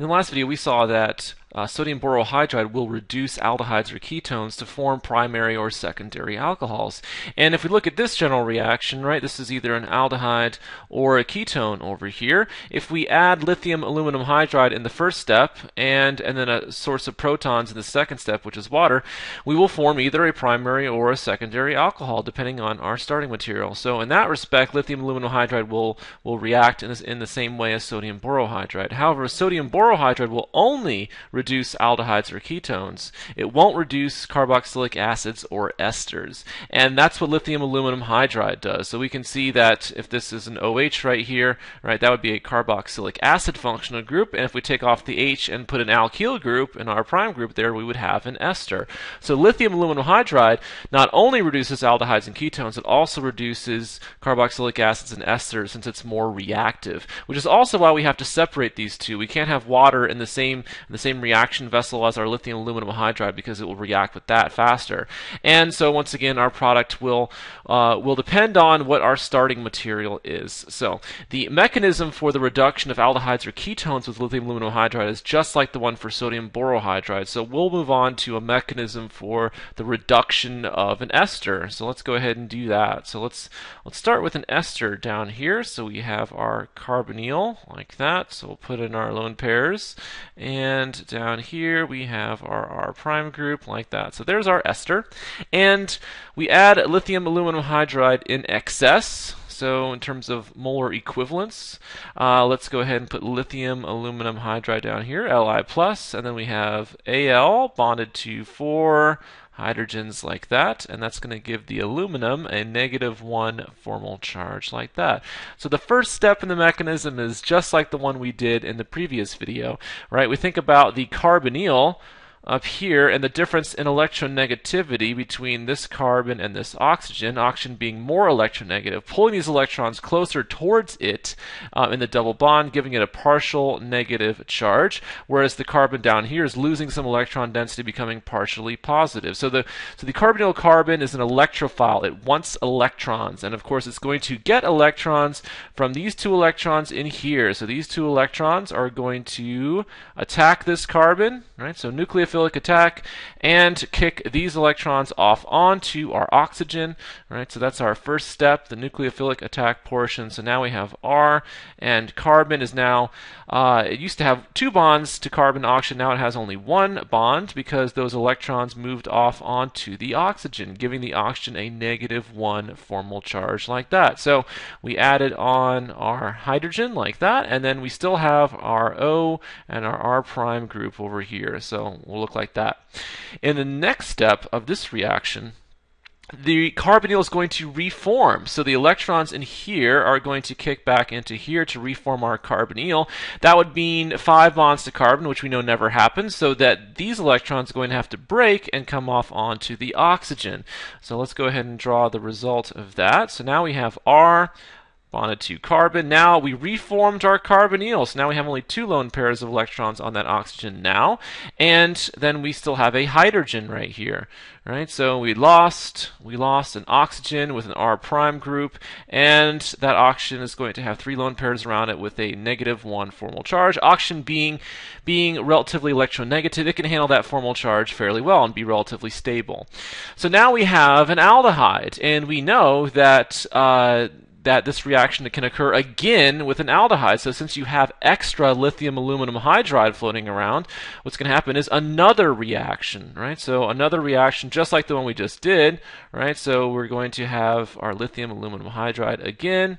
In the last video, we saw that uh, sodium borohydride will reduce aldehydes or ketones to form primary or secondary alcohols. And if we look at this general reaction, right, this is either an aldehyde or a ketone over here. If we add lithium aluminum hydride in the first step and, and then a source of protons in the second step, which is water, we will form either a primary or a secondary alcohol depending on our starting material. So in that respect, lithium aluminum hydride will, will react in, this, in the same way as sodium borohydride. However, sodium borohydride will only reduce aldehydes or ketones. It won't reduce carboxylic acids or esters. And that's what lithium aluminum hydride does. So we can see that if this is an OH right here, right, that would be a carboxylic acid functional group. And if we take off the H and put an alkyl group in R prime group there, we would have an ester. So lithium aluminum hydride not only reduces aldehydes and ketones, it also reduces carboxylic acids and esters since it's more reactive, which is also why we have to separate these two. We can't have water in the same in the same reaction vessel as our lithium aluminum hydride because it will react with that faster. And so once again, our product will uh, will depend on what our starting material is. So the mechanism for the reduction of aldehydes or ketones with lithium aluminum hydride is just like the one for sodium borohydride. So we'll move on to a mechanism for the reduction of an ester. So let's go ahead and do that. So let's let's start with an ester down here. So we have our carbonyl like that. So we'll put in our lone pairs and down here we have our R prime group like that. So there's our ester. And we add lithium aluminum hydride in excess. So in terms of molar equivalence, uh, let's go ahead and put lithium aluminum hydride down here, Li+, plus, and then we have Al bonded to four hydrogens like that, and that's going to give the aluminum a negative one formal charge like that. So the first step in the mechanism is just like the one we did in the previous video, right? We think about the carbonyl up here and the difference in electronegativity between this carbon and this oxygen, oxygen being more electronegative, pulling these electrons closer towards it um, in the double bond, giving it a partial negative charge, whereas the carbon down here is losing some electron density, becoming partially positive. So the, so the carbonyl carbon is an electrophile. It wants electrons, and of course it's going to get electrons from these two electrons in here. So these two electrons are going to attack this carbon, right? So nucleophile nucleophilic attack and kick these electrons off onto our oxygen. Right, so that's our first step, the nucleophilic attack portion. So now we have R, and carbon is now, uh, it used to have two bonds to carbon oxygen, now it has only one bond because those electrons moved off onto the oxygen, giving the oxygen a negative one formal charge like that. So we added on our hydrogen like that, and then we still have our O and our R prime group over here. So we'll look like that. In the next step of this reaction, the carbonyl is going to reform. So the electrons in here are going to kick back into here to reform our carbonyl. That would mean five bonds to carbon, which we know never happens, so that these electrons are going to have to break and come off onto the oxygen. So let's go ahead and draw the result of that. So now we have R bonded to carbon. Now we reformed our carbonyl, so now we have only two lone pairs of electrons on that oxygen now, and then we still have a hydrogen right here, right? So we lost we lost an oxygen with an R prime group, and that oxygen is going to have three lone pairs around it with a negative one formal charge. Oxygen being being relatively electronegative, it can handle that formal charge fairly well and be relatively stable. So now we have an aldehyde, and we know that. Uh, that this reaction can occur again with an aldehyde. So since you have extra lithium aluminum hydride floating around, what's going to happen is another reaction, right? So another reaction just like the one we just did, right? So we're going to have our lithium aluminum hydride again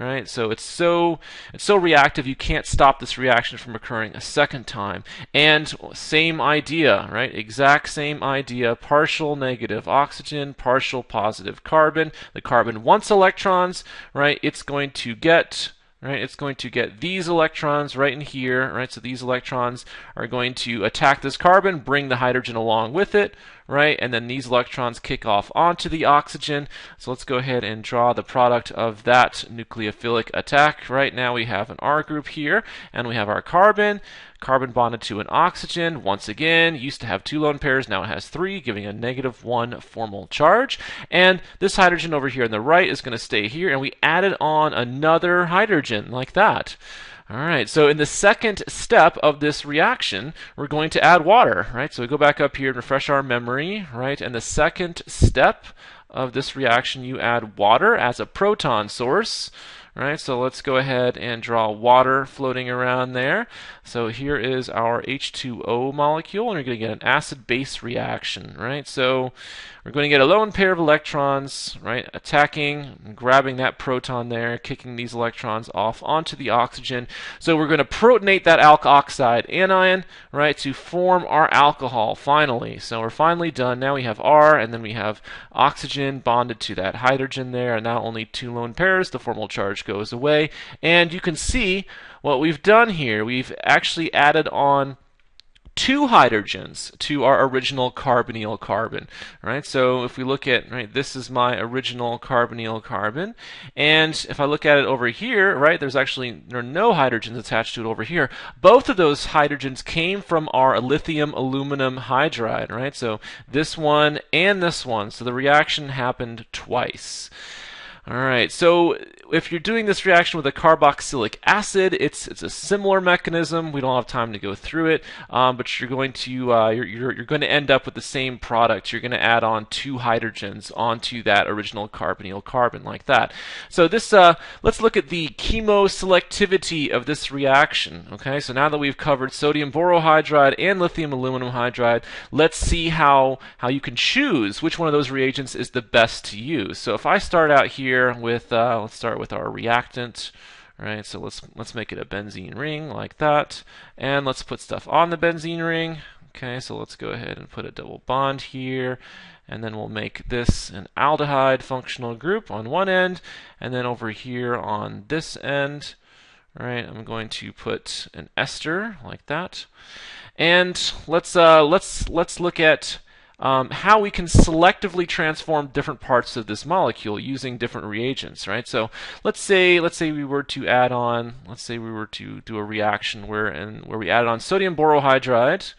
right? So it's so it's so reactive you can't stop this reaction from occurring a second time. And same idea, right? Exact same idea. Partial negative oxygen, partial positive carbon. The carbon wants electrons, right? It's going to get right? It's going to get these electrons right in here, right? So these electrons are going to attack this carbon, bring the hydrogen along with it, right? And then these electrons kick off onto the oxygen. So let's go ahead and draw the product of that nucleophilic attack. Right now we have an R group here, and we have our carbon, carbon bonded to an oxygen. Once again, used to have two lone pairs, now it has three, giving a negative one formal charge. And this hydrogen over here on the right is going to stay here, and we added on another hydrogen like that. All right, so in the second step of this reaction, we're going to add water, right? So we go back up here and refresh our memory, right? And the second step of this reaction, you add water as a proton source, right? So let's go ahead and draw water floating around there. So here is our H2O molecule, and we're going to get an acid-base reaction, right? So we're going to get a lone pair of electrons, right, attacking, grabbing that proton there, kicking these electrons off onto the oxygen. So we're going to protonate that alkoxide anion, right, to form our alcohol finally. So we're finally done. Now we have R, and then we have oxygen bonded to that hydrogen there, and now only two lone pairs. The formal charge goes away, and you can see what we've done here. We've actually added on two hydrogens to our original carbonyl carbon, right? So if we look at, right, this is my original carbonyl carbon, and if I look at it over here, right, there's actually, there are no hydrogens attached to it over here. Both of those hydrogens came from our lithium aluminum hydride, right? So this one and this one, so the reaction happened twice. All right, so if you're doing this reaction with a carboxylic acid, it's it's a similar mechanism. We don't have time to go through it, um, but you're going to uh, you're, you're, you're going to end up with the same product. You're going to add on two hydrogens onto that original carbonyl carbon like that. So this uh, let's look at the chemoselectivity of this reaction. Okay, so now that we've covered sodium borohydride and lithium aluminum hydride, let's see how how you can choose which one of those reagents is the best to use. So if I start out here with uh, let's start with our reactant. Right, so let's let's make it a benzene ring like that, and let's put stuff on the benzene ring. Okay, so let's go ahead and put a double bond here, and then we'll make this an aldehyde functional group on one end, and then over here on this end, right, I'm going to put an ester like that, and let's uh, let's let's look at um, how we can selectively transform different parts of this molecule using different reagents, right? So let's say let's say we were to add on, let's say we were to do a reaction where and where we added on sodium borohydride,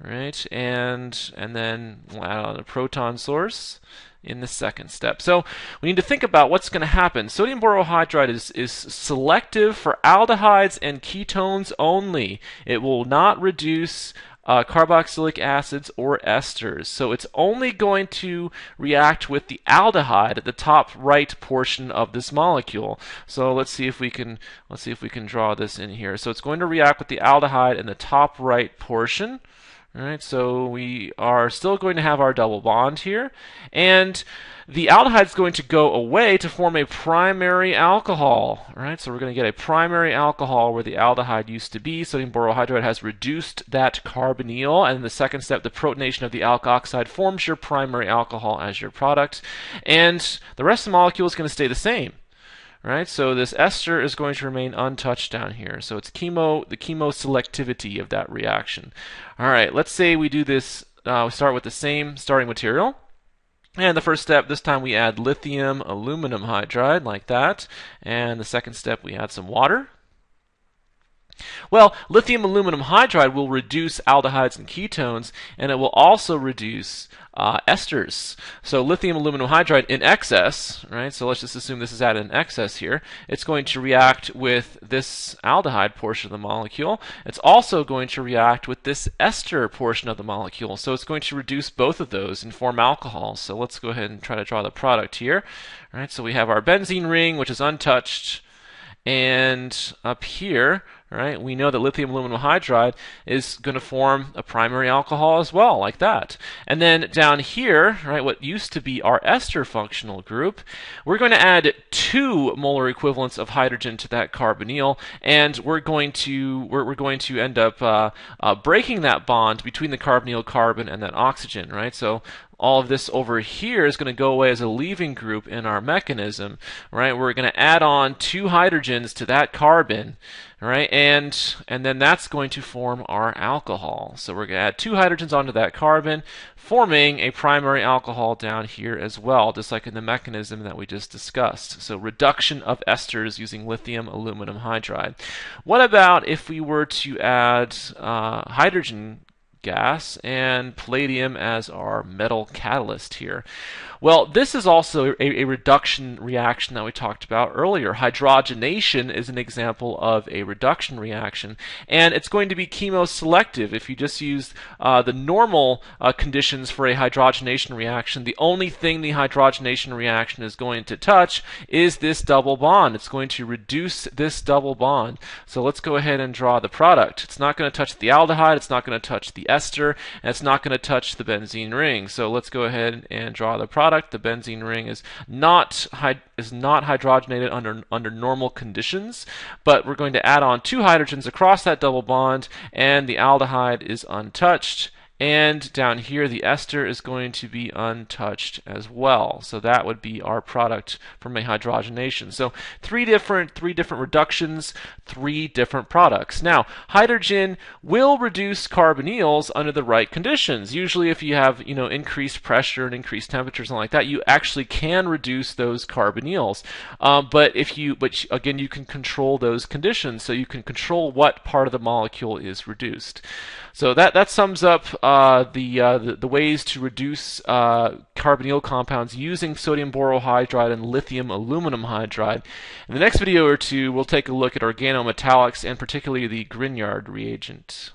right? And and then we'll add on a proton source in the second step. So we need to think about what's going to happen. Sodium borohydride is, is selective for aldehydes and ketones only. It will not reduce uh, carboxylic acids or esters. So it's only going to react with the aldehyde at the top right portion of this molecule. So let's see if we can let's see if we can draw this in here. So it's going to react with the aldehyde in the top right portion. All right, so we are still going to have our double bond here, and the aldehyde is going to go away to form a primary alcohol. All right, so we're going to get a primary alcohol where the aldehyde used to be. Sodium borohydride has reduced that carbonyl, and the second step, the protonation of the alkoxide forms your primary alcohol as your product, and the rest of the molecule is going to stay the same right? So this ester is going to remain untouched down here. So it's chemo, the chemoselectivity of that reaction. All right, let's say we do this, uh, we start with the same starting material. And the first step, this time we add lithium aluminum hydride like that. And the second step, we add some water. Well, lithium aluminum hydride will reduce aldehydes and ketones, and it will also reduce uh, esters. So lithium aluminum hydride in excess, right? So let's just assume this is at an excess here. It's going to react with this aldehyde portion of the molecule. It's also going to react with this ester portion of the molecule. So it's going to reduce both of those and form alcohol. So let's go ahead and try to draw the product here. All right, so we have our benzene ring, which is untouched. And up here, right, we know that lithium aluminum hydride is going to form a primary alcohol as well, like that. And then down here, right, what used to be our ester functional group, we're going to add two molar equivalents of hydrogen to that carbonyl, and we're going to we're, we're going to end up uh, uh, breaking that bond between the carbonyl carbon and that oxygen, right? So all of this over here is going to go away as a leaving group in our mechanism, right? We're going to add on two hydrogens to that carbon, right? And and then that's going to form our alcohol. So we're going to add two hydrogens onto that carbon, forming a primary alcohol down here as well, just like in the mechanism that we just discussed. So reduction of esters using lithium aluminum hydride. What about if we were to add uh, hydrogen gas and palladium as our metal catalyst here. Well, this is also a, a, reduction reaction that we talked about earlier. Hydrogenation is an example of a reduction reaction, and it's going to be chemoselective. If you just use uh, the normal uh, conditions for a hydrogenation reaction, the only thing the hydrogenation reaction is going to touch is this double bond. It's going to reduce this double bond. So let's go ahead and draw the product. It's not going to touch the aldehyde, it's not going to touch the ester, and it's not going to touch the benzene ring. So let's go ahead and draw the product. The benzene ring is not is not hydrogenated under under normal conditions, but we're going to add on two hydrogens across that double bond, and the aldehyde is untouched. And down here, the ester is going to be untouched as well. So that would be our product from a hydrogenation. So three different three different reductions, three different products. Now, hydrogen will reduce carbonyls under the right conditions. Usually, if you have you know increased pressure and increased temperatures and like that, you actually can reduce those carbonyls. Um, but if you but again, you can control those conditions, so you can control what part of the molecule is reduced. So that that sums up uh, the, uh, the, the ways to reduce uh, carbonyl compounds using sodium borohydride and lithium aluminum hydride. In the next video or two, we'll take a look at organometallics and particularly the Grignard reagent.